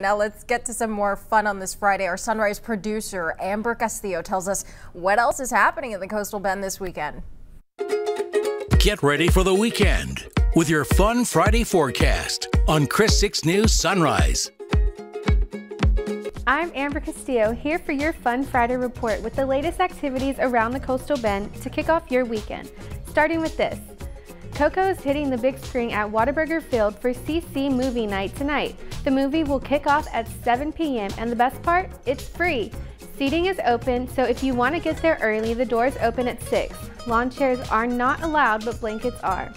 Now let's get to some more fun on this Friday. Our Sunrise producer, Amber Castillo, tells us what else is happening in the Coastal Bend this weekend. Get ready for the weekend with your Fun Friday forecast on KRIS 6 News Sunrise. I'm Amber Castillo here for your Fun Friday report with the latest activities around the Coastal Bend to kick off your weekend. Starting with this. Coco is hitting the big screen at Whataburger Field for CC Movie Night tonight. The movie will kick off at 7 p.m. and the best part, it's free. Seating is open, so if you want to get there early, the doors open at 6. Lawn chairs are not allowed, but blankets are.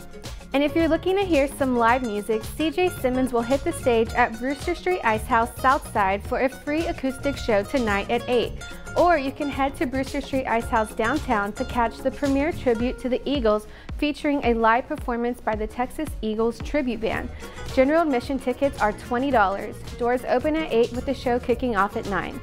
And if you're looking to hear some live music, CJ Simmons will hit the stage at Brewster Street Ice House Southside for a free acoustic show tonight at 8. Or you can head to Brewster Street Ice House downtown to catch the premiere tribute to the Eagles featuring a live performance by the Texas Eagles Tribute Band. General admission tickets are $20. Doors open at 8 with the show kicking off at 9.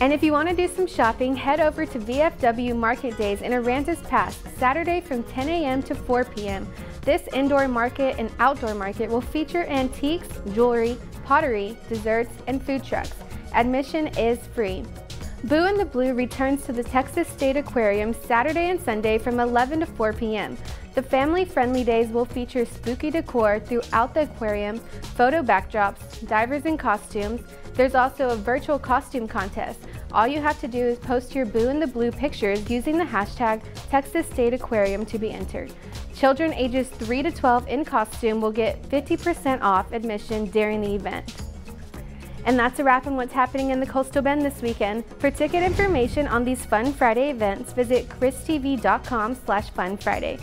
And if you want to do some shopping, head over to VFW Market Days in Aransas Pass, Saturday from 10 a.m. to 4 p.m. This indoor market and outdoor market will feature antiques, jewelry, pottery, desserts, and food trucks. Admission is free. Boo in the Blue returns to the Texas State Aquarium Saturday and Sunday from 11 to 4 p.m. The family-friendly days will feature spooky decor throughout the aquarium, photo backdrops, divers in costumes. There's also a virtual costume contest. All you have to do is post your Boo in the Blue pictures using the hashtag Texas State Aquarium to be entered. Children ages 3 to 12 in costume will get 50% off admission during the event. And that's a wrap on what's happening in the Coastal Bend this weekend. For ticket information on these Fun Friday events, visit kristv.com slash funfriday.